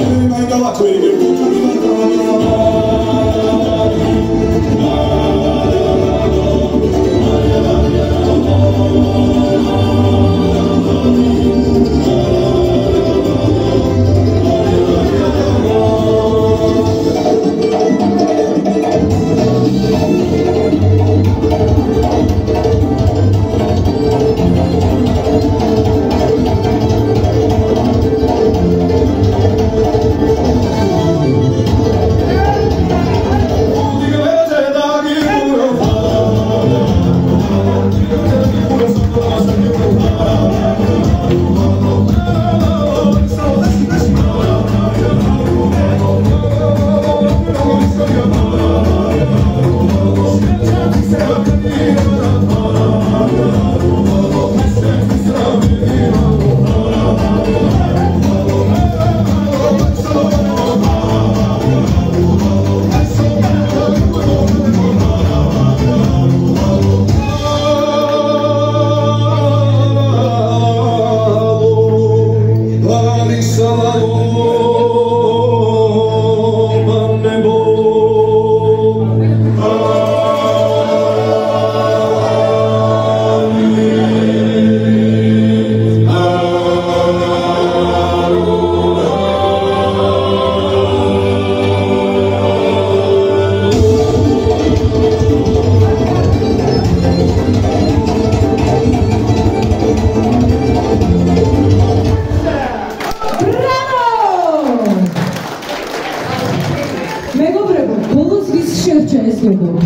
Everybody go gonna it. Senhor. Şevçe istiyordu.